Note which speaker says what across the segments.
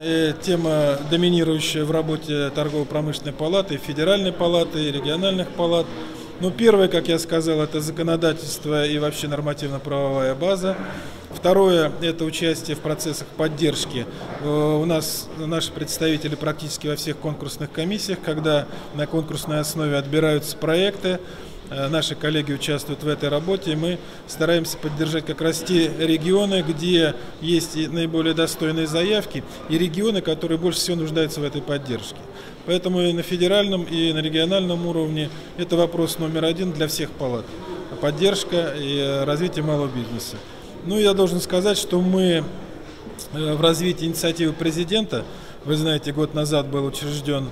Speaker 1: Э, Тема, доминирующая в работе торгово-промышленной палаты, федеральной палаты региональных палат. Ну, первое, как я сказал, это законодательство и вообще нормативно-правовая база. Второе – это участие в процессах поддержки. Э, У нас наши представители практически во всех конкурсных комиссиях, когда на конкурсной основе отбираются проекты, Наши коллеги участвуют в этой работе, мы стараемся поддержать как раз те регионы, где есть наиболее достойные заявки, и регионы, которые больше всего нуждаются в этой поддержке. Поэтому и на федеральном, и на региональном уровне это вопрос номер один для всех палат. Поддержка и э, развитие малого бизнеса. Ну, я должен сказать, что мы э, в развитии инициативы президента, вы знаете, год назад был учрежден э,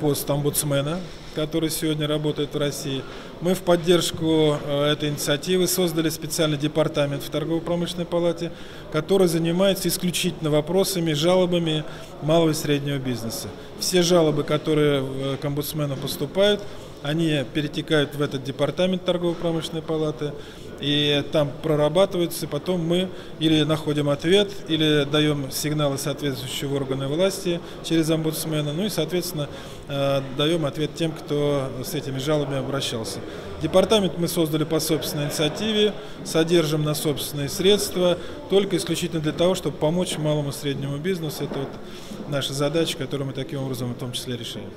Speaker 1: пост омбудсмена, который сегодня работает в России. Мы в поддержку э, этой инициативы создали специальный департамент в торгово-промышленной палате, который занимается исключительно вопросами, жалобами малого и среднего бизнеса. Все жалобы, которые э, к омбудсмену поступают, они перетекают в этот департамент торгово-промышленной палаты, и там прорабатываются, и потом мы или находим ответ, или даем сигналы соответствующие органы власти через омбудсмена, ну и, соответственно, э, даем ответ тем, кто с этими жалобами обращался. Департамент мы создали по собственной инициативе, содержим на собственные средства, только исключительно для того, чтобы помочь малому и среднему бизнесу. Это вот наша задача, которую мы таким образом в том числе решаем.